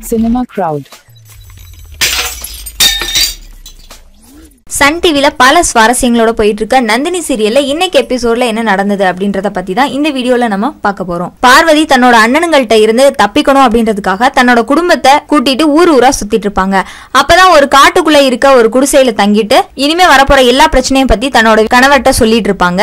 Cinema Crowd. Sun டிவியில் பல சுவாரஸ்யங்களோட போயிட்டு இருக்க நந்தினி சீரியல்ல இன்னைக்கு எபிசோட்ல என்ன நடந்தது அப்படின்றத பத்தி தான் இந்த வீடியோல நம்ம பார்க்க போறோம். பார்வதி தன்னோட அண்ணனுங்கள்ட்ட இருந்து தப்பிக்கணும் அப்படின்றதுக்காக தன்னோட குடும்பத்தை கூட்டிட்டு ஊர் ஊரா சுத்திட்டு இருப்பாங்க. அப்பதான் ஒரு காட்டுக்குள்ள இருக்க ஒரு குடிசையில தங்கிட்டு இனிமே வரப்போற எல்லா பிரச்சனையும் பத்தி தன்னோட கணவர்கிட்ட சொல்லிட்டு இருப்பாங்க.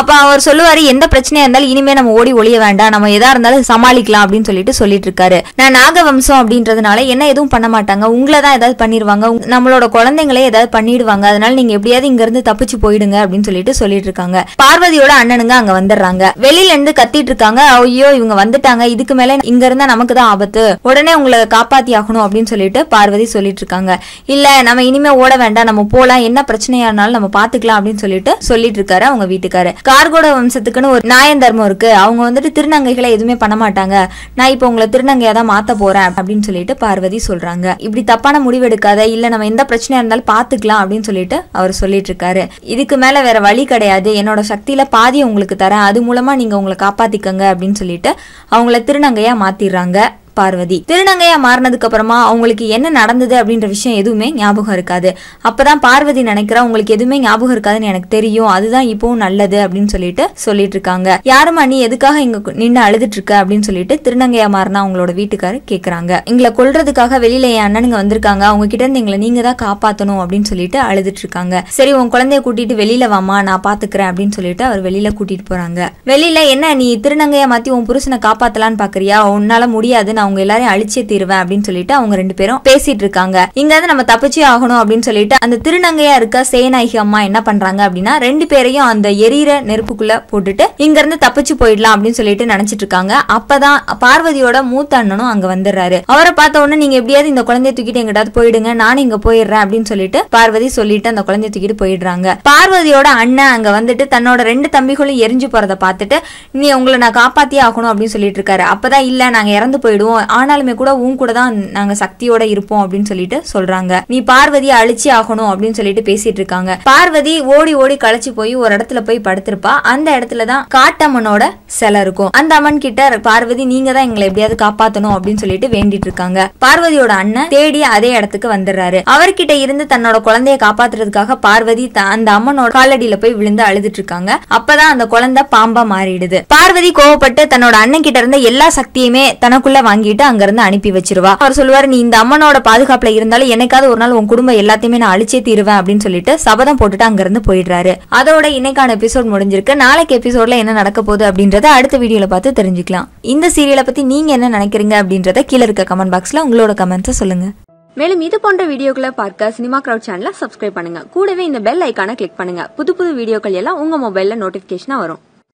அப்ப அவர் சொல்லுவாரு எந்த பிரச்சனையா இருந்தாலும் இனிமே நம்ம ஓடி ஒளிய வேண்டாம். நம்ம எதா இருந்தாலும் சமாளிக்கலாம் அப்படின்னு சொல்லிட்டு சொல்லிட்டு இருக்காரு. நான் நாகவம்சம் அப்படின்றதுனால என்ன எதுவும் பண்ண மாட்டாங்க. உங்களை தான் ஏதாவது பண்ணிடுவாங்க நம்மளோட குழந்தைங்களே ஏதாவது பண்ணிடுவாங்க. அதனால நீங்க எப்படியாவது இங்க இருந்து தப்பிச்சு போயிடுங்க அப்படின்னு சொல்லிட்டு சொல்லிட்டு இருக்காங்க. பார்வதியோட அண்ணனுங்க அங்க வந்துடுறாங்க. வெளியில இருந்து கத்திட்டு இருக்காங்க. ஐயோ இவங்க வந்துட்டாங்க. இதுக்கு மேல இங்க இருந்தா நமக்கு தான் ஆபத்து. உடனே உங்களை காப்பாத்தி ஆகணும் அப்படின்னு சொல்லிட்டு பார்வதி சொல்லிட்டு இருக்காங்க. இல்ல நம்ம இனிமே ஓட வேண்டாம். நம்ம போலாம். என்ன பிரச்சனையா இருந்தாலும் நம்ம பாத்துக்கலாம் அப்படின்னு சொல்லிட்டு சொல்லிட்டு இருக்காரு அவங்க வீட்டுக்காரு. கார்கோட வம்சத்துக்குன்னு ஒரு நியாயம் தர்மம் இருக்கு. அவங்க வந்துட்டு திருநங்கைகளை எதுவுமே பண்ண மாட்டாங்க. நான் இப்போ உங்களை திருநங்கையா தான் மாத்த போறேன் அப்படின்னு சொல்லிட்டு பார்வதி சொல்றாங்க. இப்படி தப்பான முடிவு எடுக்காத. இல்ல நம்ம எந்த பிரச்சனையா இருந்தாலும் பாத்துக்கலாம் அப்படின்னு சொல்லி சொல்லிட்டு அவர் சொல்லிட்டு இருக்காரு இதுக்கு மேல வேற வழி கிடையாது. என்னோட சக்தியில பாதி உங்களுக்கு தரேன். அது மூலமா நீங்க உங்களை காப்பாத்திக்கங்க அப்படின்னு சொல்லிட்டு அவங்கள திருநங்கையா மாத்திடுறாங்க. பார்வதி. திருநங்கையா மாறினதுக்கு அப்புறமா அவங்களுக்கு என்ன நடந்தது அப்படின்ற விஷயம் எதுவுமே ஞாபகம் இருக்காது. அப்பதான் பார்வதி நினைக்கிறா உங்களுக்கு எதுவுமே ஞாபகம் இருக்காதுன்னு எனக்கு தெரியும். அதுதான் இப்பவும் நல்லது அப்படின்னு சொல்லிட்டு சொல்லிட்டு இருக்காங்க. யாரும்மா நீ எதுக்காக இங்க நின்று அழுதுட்டு இருக்க? அப்படின்னு சொல்லிட்டு திருநங்கையா மாறினா அவங்களோட வீட்டுக்காரு கேக்குறாங்க. எங்களை கொல்றதுக்காக வெளியில என் அண்ணனுங்க வந்திருக்காங்க. அவங்க கிட்ட இருந்து எங்களை நீங்க தான் காப்பாத்தணும் அப்படின்னு சொல்லிட்டு அழுதுட்டு இருக்காங்க. சரி உன் குழந்தைய கூட்டிட்டு வெளியில வாமா நான் பாத்துக்கிறேன் அப்படின்னு சொல்லிட்டு அவர் வெளியில கூட்டிட்டு போறாங்க. வெளியில என்ன? நீ திருநங்கையா மாத்தி உன் புருஷனை காப்பாத்தலான்னு பாக்குறியா? உன்னால முடியாது. நான் அவங்க எல்லாரையும் அழிச்சே தீருவேன் அப்படின்னு சொல்லிட்டு அவங்க ரெண்டு பேரும் பேசிட்டு இருக்காங்க. இங்க இருந்து நம்ம தப்பிச்சே ஆகணும் அப்படின்னு சொல்லிட்டு அந்த திருநங்கையா இருக்க சேநாயகி அம்மா என்ன பண்றாங்க அப்படின்னா ரெண்டு பேரையும் அந்த எரியிற நெருப்புக்குள்ள போட்டுட்டு இங்க இருந்து தப்பிச்சு போயிடலாம் அப்படின்னு சொல்லிட்டு நினைச்சிட்டு இருக்காங்க. அப்பதான் பார்வதியோட மூத்த அண்ணனும் அங்க வந்துடுறாரு. அவரை பார்த்த உடனே நீங்க எப்படியாவது இந்த குழந்தைய தூக்கிட்டு எங்கிட்டாவது போயிடுங்க நானும் இங்க போயிடுறேன் அப்படின்னு சொல்லிட்டு பார்வதி சொல்லிட்டு அந்த குழந்தைய தூக்கிட்டு போயிடுறாங்க. பார்வதியோட அண்ணன் அங்க வந்துட்டு தன்னோட ரெண்டு தம்பிகளும் எரிஞ்சு போறதை பார்த்துட்டு நீ உங்களை நான் காப்பாத்தியே ஆகணும் அப்படின்னு சொல்லிட்டு இருக்காரு. அப்பதான் இல்ல நாங்க இறந்து போயிடுவோம் ஆனாலுமே கூட உன் கூட தான் நாங்க சக்தியோட இருப்போம் அப்படின்னு சொல்லிட்டு சொல்றாங்க. நீ பார்வதியை அழிச்சு ஆகணும் அப்படின்னு சொல்லிட்டு பேசிட்டு இருக்காங்க. பார்வதி ஓடி ஓடி களைச்சு போய் ஒரு இடத்துல போய் படுத்திருப்பா. அந்த இடத்துல தான் காட்டம்மனோட சிலை இருக்கும். அந்த அம்மன் கிட்ட பார்வதி நீங்க தான் எங்களை எப்படியாவது காப்பாத்தணும் அப்படின்னு சொல்லிட்டு வேண்டிட்டு இருக்காங்க. பார்வதியோட அண்ணன் தேடி அதே இடத்துக்கு வந்துடுறாரு. அவர்கிட்ட இருந்து தன்னோட குழந்தைய காப்பாத்துறதுக்காக பார்வதி அந்த அம்மனோட காலடியில போய் விழுந்து அழுதுட்டு இருக்காங்க. அப்பதான் அந்த குழந்தை பாம்பா மாறிடுது. பார்வதி கோவப்பட்டு தன்னோட அண்ணன் கிட்ட இருந்த எல்லா சக்தியுமே தனக்குள்ள வாங்கி வாங்கிட்டு அங்கிருந்து அனுப்பி வச்சிருவா. அவர் சொல்லுவாரு நீ இந்த அம்மனோட பாதுகாப்புல இருந்தாலும் என்னைக்காவது ஒரு நாள் உன் குடும்பம் எல்லாத்தையுமே நான் அழிச்சே தீருவேன் அப்படின்னு சொல்லிட்டு சபதம் போட்டுட்டு அங்கிருந்து போயிடுறாரு. அதோட இன்னைக்கான எபிசோட் முடிஞ்சிருக்கு. நாளைக்கு எபிசோட்ல என்ன நடக்க போகுது அப்படின்றத அடுத்த வீடியோல பார்த்து தெரிஞ்சுக்கலாம். இந்த சீரியலை பத்தி நீங்க என்ன நினைக்கிறீங்க அப்படின்றத கீழே இருக்க கமெண்ட் பாக்ஸ்ல உங்களோட கமெண்ட்ஸை சொல்லுங்க. மேலும் இது போன்ற வீடியோக்களை பார்க்க சினிமா கிரௌட் சேனலை சப்ஸ்கிரைப் பண்ணுங்க. கூடவே இந்த பெல் ஐக்கான கிளிக் பண்ணுங்க. புது புது வீடியோக்கள் எல்லாம் உங்க மொபைல்ல நோட்டிபிகேஷனா வரும்.